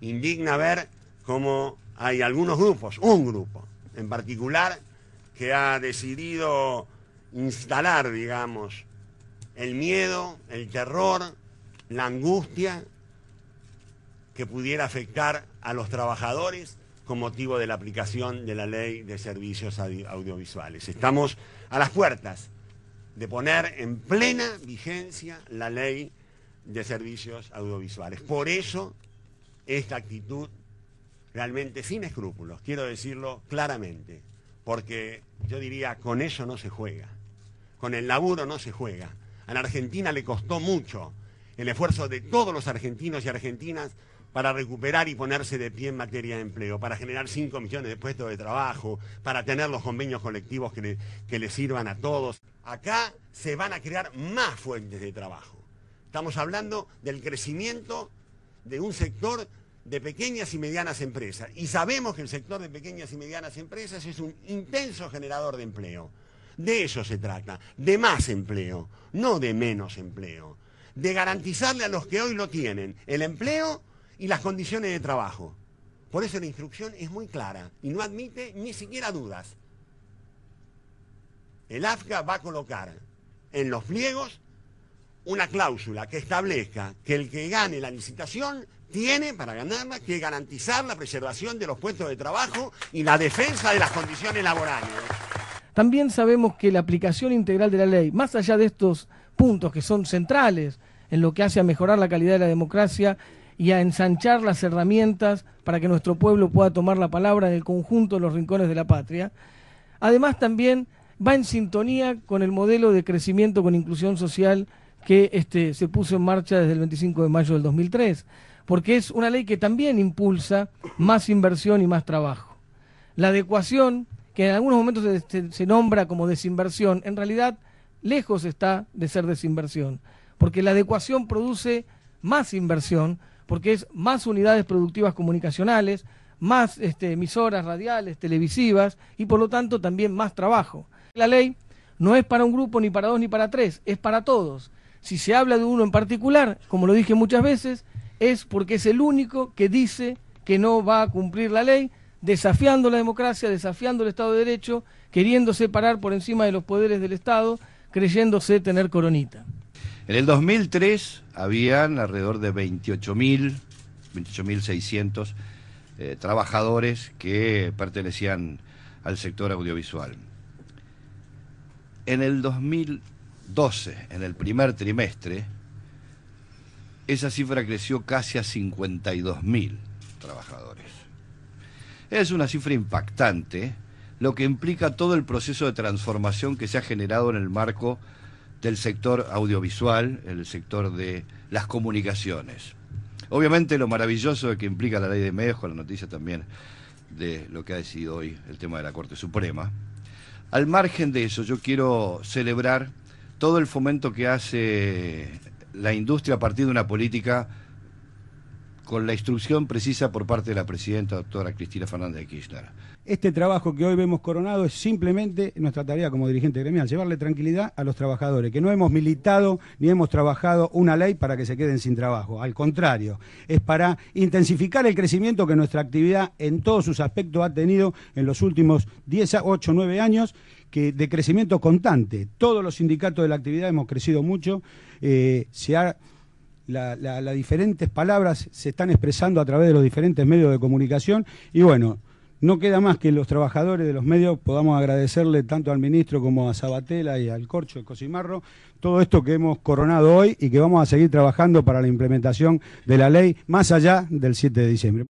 indigna ver cómo hay algunos grupos, un grupo en particular, que ha decidido instalar, digamos, el miedo, el terror, la angustia que pudiera afectar a los trabajadores con motivo de la aplicación de la ley de servicios audiovisuales. Estamos a las puertas de poner en plena vigencia la ley de servicios audiovisuales. Por eso, esta actitud realmente sin escrúpulos, quiero decirlo claramente, porque yo diría, con eso no se juega, con el laburo no se juega. A la Argentina le costó mucho el esfuerzo de todos los argentinos y argentinas para recuperar y ponerse de pie en materia de empleo, para generar 5 millones de puestos de trabajo, para tener los convenios colectivos que le, sirvan a todos. Acá se van a crear más fuentes de trabajo. Estamos hablando del crecimiento de un sector de pequeñas y medianas empresas. Y sabemos que el sector de pequeñas y medianas empresas es un intenso generador de empleo. De eso se trata, de más empleo, no de menos empleo. De garantizarle a los que hoy lo tienen el empleo y las condiciones de trabajo. Por eso la instrucción es muy clara y no admite ni siquiera dudas. El AFCA va a colocar en los pliegos una cláusula que establezca que el que gane la licitación tiene para ganarla que garantizar la preservación de los puestos de trabajo y la defensa de las condiciones laborales. También sabemos que la aplicación integral de la ley, más allá de estos puntos que son centrales en lo que hace a mejorar la calidad de la democracia y a ensanchar las herramientas para que nuestro pueblo pueda tomar la palabra en el conjunto de los rincones de la patria. Además también va en sintonía con el modelo de crecimiento con inclusión social que este, se puso en marcha desde el 25 de mayo del 2003, porque es una ley que también impulsa más inversión y más trabajo. La adecuación, que en algunos momentos se, nombra como desinversión, en realidad lejos está de ser desinversión, porque la adecuación produce más inversión, porque es más unidades productivas comunicacionales, más este, emisoras radiales, televisivas y por lo tanto también más trabajo. La ley no es para un grupo, ni para dos, ni para tres, es para todos. Si se habla de uno en particular, como lo dije muchas veces, es porque es el único que dice que no va a cumplir la ley, desafiando la democracia, desafiando el Estado de Derecho, queriendo separar por encima de los poderes del Estado, creyéndose tener coronita. En el 2003 habían alrededor de 28.000, 28.600 eh, trabajadores que pertenecían al sector audiovisual. En el 2012, en el primer trimestre, esa cifra creció casi a 52.000 trabajadores. Es una cifra impactante, lo que implica todo el proceso de transformación que se ha generado en el marco del sector audiovisual, el sector de las comunicaciones. Obviamente lo maravilloso que implica la ley de medios, con la noticia también de lo que ha decidido hoy el tema de la Corte Suprema. Al margen de eso, yo quiero celebrar todo el fomento que hace la industria a partir de una política con la instrucción precisa por parte de la presidenta doctora Cristina Fernández de Kirchner. Este trabajo que hoy vemos coronado es simplemente nuestra tarea como dirigente gremial, llevarle tranquilidad a los trabajadores, que no hemos militado ni hemos trabajado una ley para que se queden sin trabajo. Al contrario, es para intensificar el crecimiento que nuestra actividad en todos sus aspectos ha tenido en los últimos 10, 8, 9 años que de crecimiento constante. Todos los sindicatos de la actividad hemos crecido mucho, eh, se ha las diferentes palabras se están expresando a través de los diferentes medios de comunicación y bueno, no queda más que los trabajadores de los medios podamos agradecerle tanto al ministro como a Sabatella y al Corcho de Cosimarro todo esto que hemos coronado hoy y que vamos a seguir trabajando para la implementación de la ley más allá del 7 de diciembre.